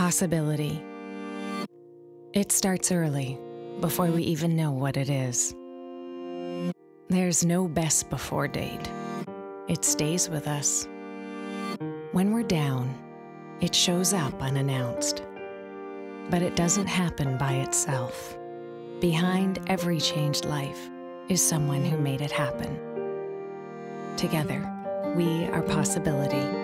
Possibility. It starts early, before we even know what it is. There's no best before date. It stays with us. When we're down, it shows up unannounced. But it doesn't happen by itself. Behind every changed life is someone who made it happen. Together, we are possibility.